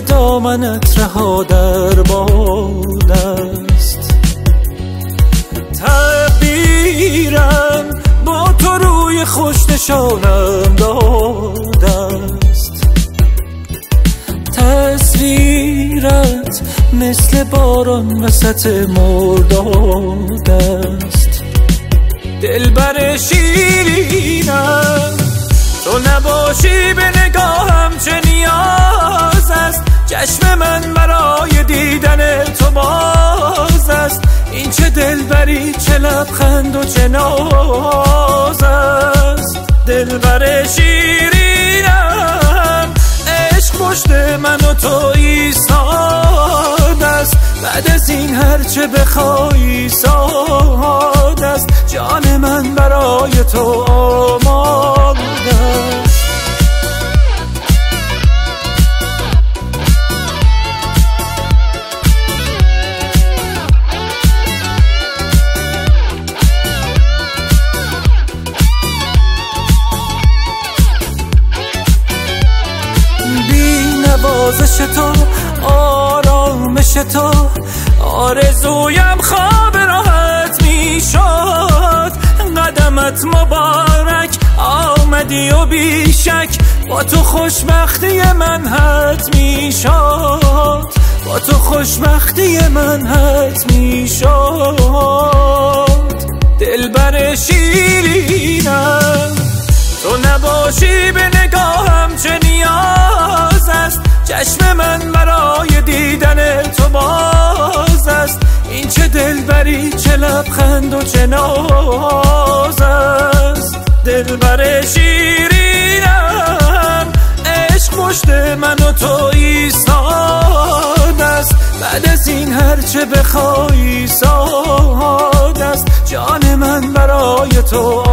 موج دامنت رها در باد است. تقدیرم با تو روی خوش نشانم داده است. تصویرت مثل باران وسط مرداد است. دلبر شیرینم تو نباشی به لبخند و چه ناز است. دلبر شیرینم. عشق پشت من و تو ایستاد است. بعد از این هرچه بخوایی ساد است. جان من برای تو نوازش تو آرامش تو. آرزویم خواب راحت می شد قدمت مبارک آمدی و بیشک. با تو خوشبختی من حت می شد با تو خوشبختی من حت می شد دلبر شیرینم. تو نباشی به چشم من برای دیدن تو باز است. این چه دلبری چه لبخند و چه ناز است. دلبر شیرینم عشق پشت من و تو ایستاد است. بعد از این هرچه بخوایی ساد است. جان من برای تو